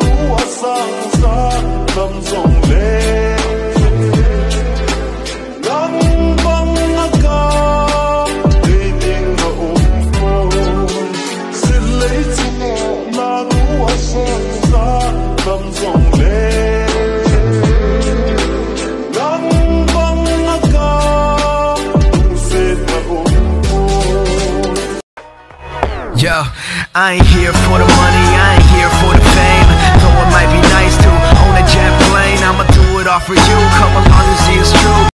sang xa tâm dòng lệ nắng băng ca để tình ngậu xin lấy chung là đủ sang xa tâm dòng lệ nắng băng ca xin xin ngậu Yo, I ain't here for the money, for you. Come along and see it's true.